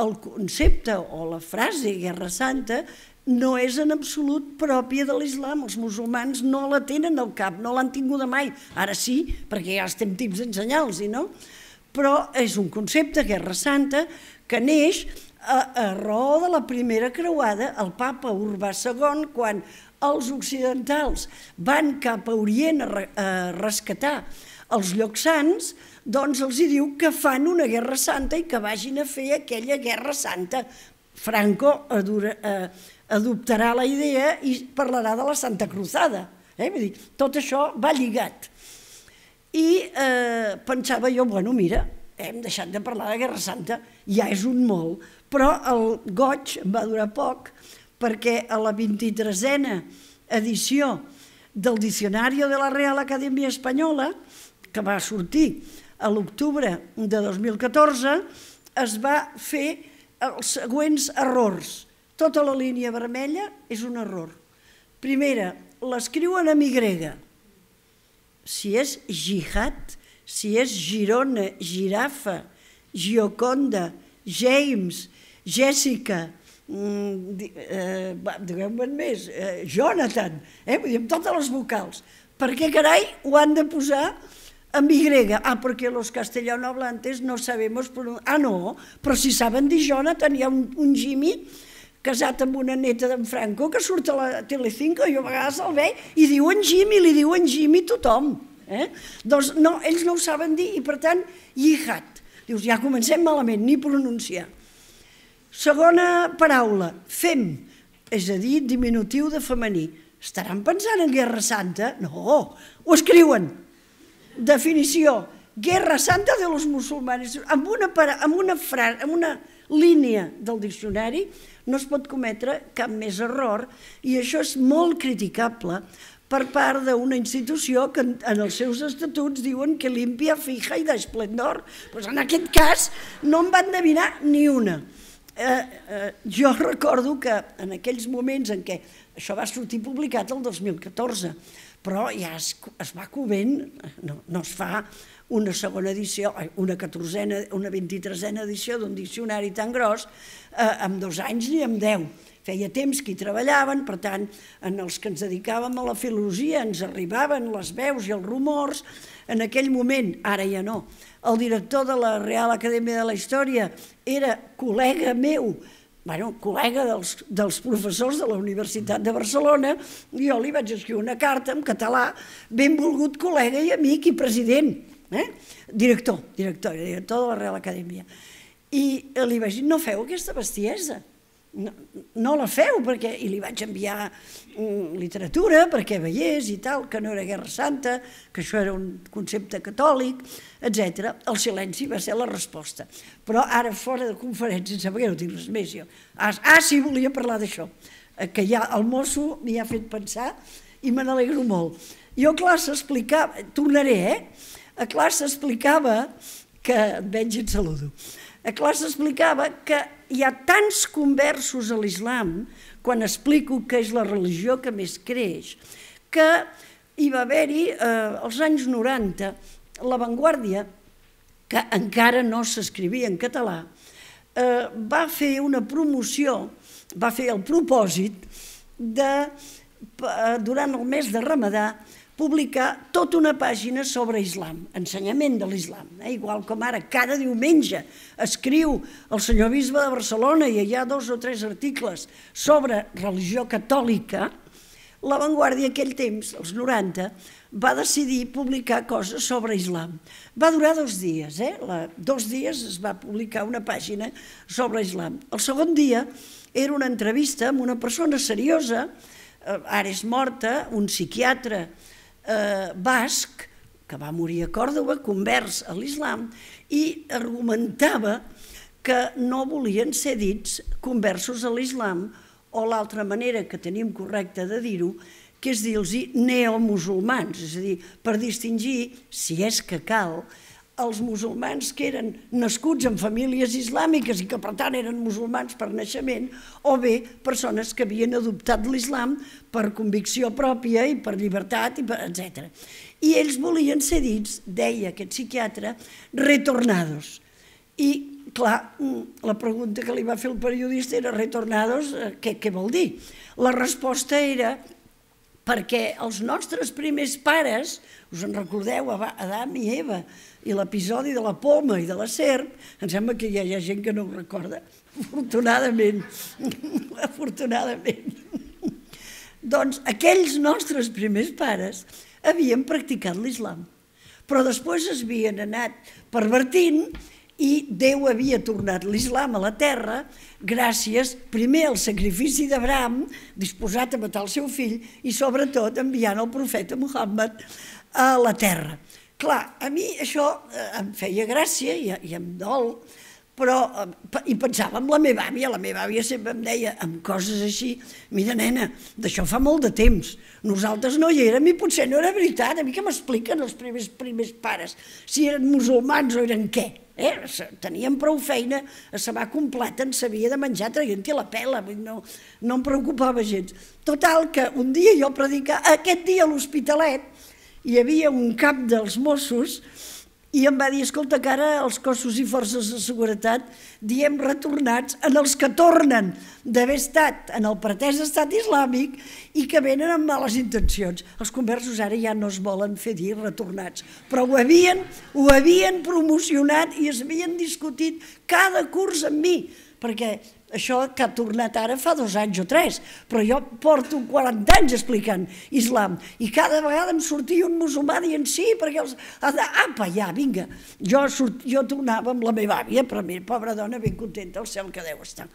Speaker 2: el concepte o la frase Guerra Santa no és en absolut pròpia de l'islam. Els musulmans no la tenen al cap, no l'han tinguda mai. Ara sí, perquè ja estem tips d'ensenyar-los, no? Però és un concepte, Guerra Santa, que neix a, a raó de la primera creuada, el papa Urbà II, quan els occidentals van cap a Orient a, a rescatar els llocs sants, doncs els hi diu que fan una guerra santa i que vagin a fer aquella guerra santa. Franco eh, adoptarà la idea i parlarà de la Santa Cruzada. Eh? Vull dir, tot això va lligat. I eh, pensava jo, bueno, mira, hem deixat de parlar de Guerra Santa, ja és un molt, però el goig va durar poc perquè a la 23a edició del Diccionari de la Real Acadèmia Espanyola, que va sortir a l'octubre de 2014, es va fer els següents errors. Tota la línia vermella és un error. Primera, l'escriuen en Y. Si és jihad, si és Girona, Girafa, Gioconda, James, Jessica, mm, eh, diguem-me més, eh, Jonathan, eh, vull dir, amb totes les vocals. Per què, carai, ho han de posar amb Y? Ah, perquè los castellanohablantes no sabemos pronunciar. Ah, no, però si saben dir Jonathan, hi ha un, un Jimmy casat amb una neta d'en Franco que surt a la Telecinco, jo a vegades el veig, i diuen Jimmy, li diuen Jimmy tothom. Eh? Doncs no, ells no ho saben dir i per tant, jihad. Dius, ja comencem malament, ni pronunciar. Segona paraula, fem, és a dir, diminutiu de femení. Estaran pensant en Guerra Santa? No, ho escriuen. Definició, Guerra Santa de los musulmanes. Amb una, amb una, frase, amb una línia del diccionari no es pot cometre cap més error i això és molt criticable per part d'una institució que en els seus estatuts diuen que limpia, fija i d'esplendor. Pues en aquest cas no en van endevinar ni una. Eh, eh, jo recordo que en aquells moments en què això va sortir publicat el 2014, però ja es, es va covent, no, no es fa una segona edició, una 14 una 23a edició d'un diccionari tan gros eh, amb dos anys ni amb deu. Feia temps que hi treballaven, per tant, en els que ens dedicàvem a la filologia ens arribaven les veus i els rumors, en aquell moment, ara ja no, el director de la Real Acadèmia de la Història era col·lega meu, bueno, col·lega dels, dels professors de la Universitat de Barcelona, i jo li vaig escriure una carta en català, benvolgut col·lega i amic i president, eh? director, director, director de la Real Acadèmia. I li vaig dir, no feu aquesta bestiesa, no, no la feu, perquè, i li vaig enviar um, literatura perquè veiés i tal, que no era Guerra Santa, que això era un concepte catòlic, etc. El silenci va ser la resposta. Però ara, fora de conferència, em sembla que no tinc res més jo. Ah, ah sí, volia parlar d'això, eh, que ja el mosso m'hi ha fet pensar i me n'alegro molt. Jo a classe explicava, tornaré, eh? A classe explicava que, et veig i et saludo, a classe explicava que hi ha tants conversos a l'islam, quan explico que és la religió que més creix, que hi va haver-hi, eh, als anys 90, l'avantguàrdia, que encara no s'escrivia en català, eh, va fer una promoció, va fer el propòsit de, eh, durant el mes de Ramadà, publicar tota una pàgina sobre islam, ensenyament de l'islam. Eh? Igual com ara, cada diumenge escriu el senyor bisbe de Barcelona i hi ha dos o tres articles sobre religió catòlica, l'avantguàrdia aquell temps, els 90, va decidir publicar coses sobre islam. Va durar dos dies, eh? La, dos dies es va publicar una pàgina sobre islam. El segon dia era una entrevista amb una persona seriosa, eh, ara és morta, un psiquiatre, basc, que va morir a Còrdoba, convers a l'islam, i argumentava que no volien ser dits conversos a l'islam, o l'altra manera que tenim correcta de dir-ho, que és dir-los neomusulmans, és a dir, per distingir, si és que cal, els musulmans que eren nascuts en famílies islàmiques i que per tant eren musulmans per naixement, o bé persones que havien adoptat l'islam per convicció pròpia i per llibertat, i per, etc. I ells volien ser dits, deia aquest psiquiatre, retornados. I, clar, la pregunta que li va fer el periodista era retornados, eh, què, què vol dir? La resposta era perquè els nostres primers pares, us en recordeu, Adam i Eva, i l'episodi de la poma i de la serp, em sembla que ja hi ha gent que no ho recorda, [LAUGHS] afortunadament, [LAUGHS] afortunadament. doncs aquells nostres primers pares havien practicat l'islam, però després es havien anat pervertint i Déu havia tornat l'islam a la terra gràcies primer al sacrifici d'Abraham, disposat a matar el seu fill, i sobretot enviant el profeta Muhammad a la terra. Clar, a mi això eh, em feia gràcia i, i em dol, però, eh, i pensava en la meva àvia, la meva àvia sempre em deia, amb coses així, mira nena, d'això fa molt de temps, nosaltres no hi érem i potser no era veritat, a mi què m'expliquen els primers, primers pares, si eren musulmans o eren què? Eh? Teníem prou feina, a va completa, en sabia de menjar traient-hi la pela, no, no em preocupava gens. Total, que un dia jo predicar, aquest dia a l'Hospitalet, hi havia un cap dels Mossos i em va dir, escolta, que ara els cossos i forces de seguretat diem retornats en els que tornen d'haver estat en el pretès estat islàmic i que venen amb males intencions. Els conversos ara ja no es volen fer dir retornats, però ho havien, ho havien promocionat i es havien discutit cada curs amb mi, perquè això que ha tornat ara fa dos anys o tres, però jo porto 40 anys explicant islam i cada vegada em sortia un musulmà dient sí, perquè els... Apa, ja, vinga. Jo, sort, jo tornava amb la meva àvia, però mira, pobra dona, ben contenta, el cel que deu estar.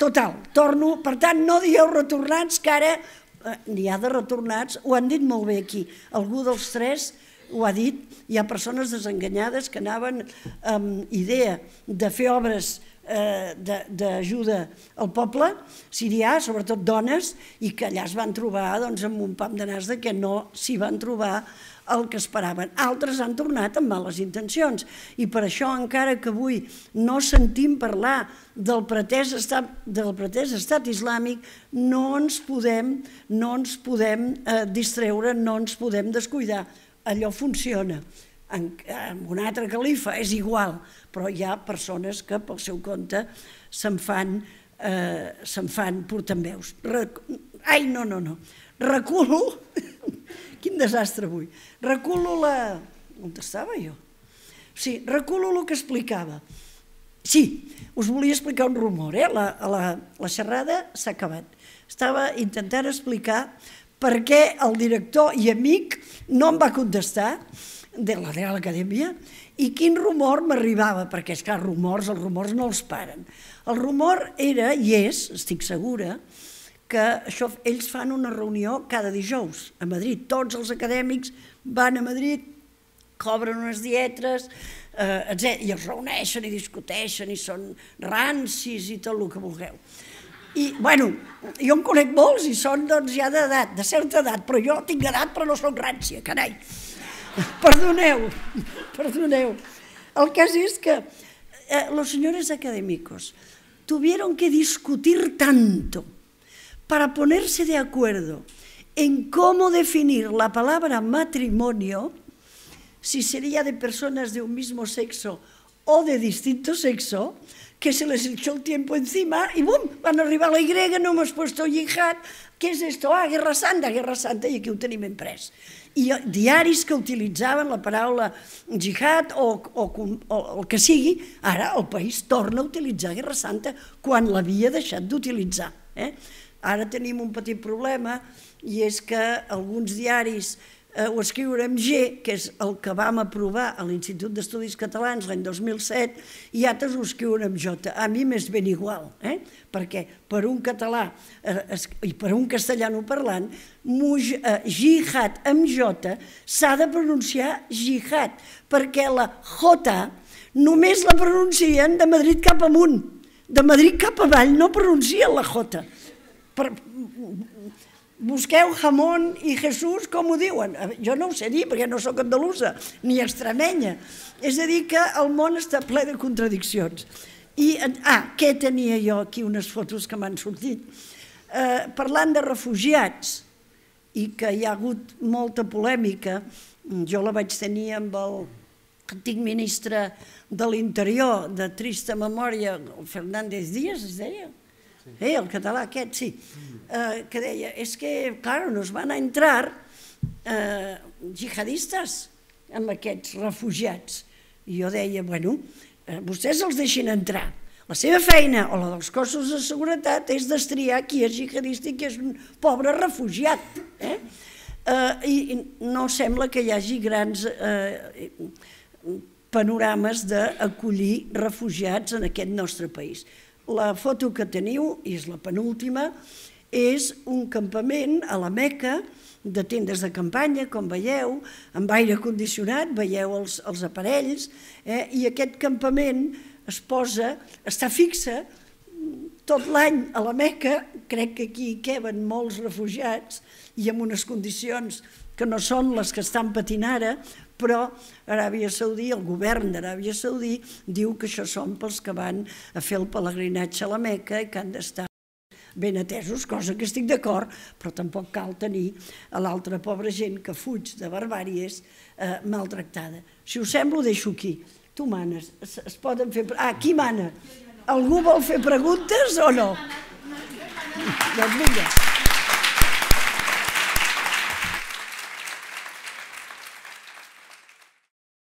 Speaker 2: Total, torno, per tant, no dieu retornats, que ara eh, n'hi ha de retornats, ho han dit molt bé aquí. Algú dels tres ho ha dit, hi ha persones desenganyades que anaven amb idea de fer obres eh, d'ajuda al poble sirià, sobretot dones, i que allà es van trobar doncs, amb un pam de nas de que no s'hi van trobar el que esperaven. Altres han tornat amb males intencions i per això encara que avui no sentim parlar del pretès estat, del pretès estat islàmic no ens podem, no ens podem eh, distreure, no ens podem descuidar. Allò funciona. En, en un altre califa és igual, però hi ha persones que pel seu compte se'n fan, eh, se'n fan portaveus. Rec... Ai, no, no, no. Reculo, [LAUGHS] quin desastre avui, reculo la... On estava jo? Sí, reculo el que explicava. Sí, us volia explicar un rumor, eh? la, la, la xerrada s'ha acabat. Estava intentant explicar per què el director i amic no em va contestar de la Real Acadèmia i quin rumor m'arribava, perquè és que rumors, els rumors no els paren. El rumor era, i és, estic segura, que això, ells fan una reunió cada dijous a Madrid. Tots els acadèmics van a Madrid, cobren unes dietres, eh, etc. i es reuneixen i discuteixen i són rancis i tot el que vulgueu. I, bueno, jo en conec molts i són doncs, ja d'edat, de certa edat, però jo tinc edat però no soc rància, carai. Perdoneu, perdoneu. El cas es que eh, los señores académicos tuvieron que discutir tanto para ponerse de acuerdo en cómo definir la palabra matrimonio, si sería de personas de un mismo sexo o de distinto sexo, que se les echó el tiempo encima y ¡bum! Van arribar a la Y, no hemos puesto yihad. ¿Qué es esto? Ah, Guerra Santa, Guerra Santa, i aquí ho tenim imprès i diaris que utilitzaven la paraula jihad o, o, o el que sigui, ara el país torna a utilitzar Guerra Santa quan l'havia deixat d'utilitzar. Eh? Ara tenim un petit problema i és que alguns diaris eh, ho escriure amb G, que és el que vam aprovar a l'Institut d'Estudis Catalans l'any 2007, i altres ho escriuen amb J. A mi m'és ben igual, eh? perquè per un català eh, i per un castellano parlant, muj, eh, jihad amb J s'ha de pronunciar jihad, perquè la J només la pronuncien de Madrid cap amunt, de Madrid cap avall no pronuncien la J. Per, busqueu jamón i Jesús, com ho diuen? Jo no ho sé dir perquè no sóc andalusa ni extremenya. És a dir, que el món està ple de contradiccions. I, ah, què tenia jo aquí? Unes fotos que m'han sortit. Eh, parlant de refugiats, i que hi ha hagut molta polèmica, jo la vaig tenir amb el antic ministre de l'Interior, de trista memòria, Fernández Díaz, es deia? Eh, el català aquest, sí, eh, que deia, és que, claro, nos van a entrar eh, jihadistes amb aquests refugiats. I jo deia, bueno, eh, vostès els deixin entrar. La seva feina, o la dels cossos de seguretat, és destriar qui és jihadista i qui és un pobre refugiat. Eh? Eh, I no sembla que hi hagi grans eh, panorames d'acollir refugiats en aquest nostre país. La foto que teniu, i és la penúltima, és un campament a la Meca, de tendes de campanya, com veieu, amb aire condicionat, veieu els, els aparells, eh? i aquest campament es posa, està fixa tot l'any a la Meca, crec que aquí hi queben molts refugiats i amb unes condicions que no són les que estan patint ara, però Aràbia Saudí, el govern d'Aràbia Saudí, diu que això són pels que van a fer el pelegrinatge a la Meca i que han d'estar ben atesos, cosa que estic d'acord, però tampoc cal tenir a l'altra pobra gent que fuig de barbàries eh, maltractada. Si us sembla, ho deixo aquí. Tu manes, es, es poden fer... Ah, qui mana? Algú vol fer preguntes o no? Doncs vinga.